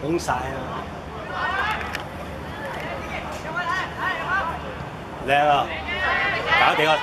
拱晒啊！靚啊！搞掂啊！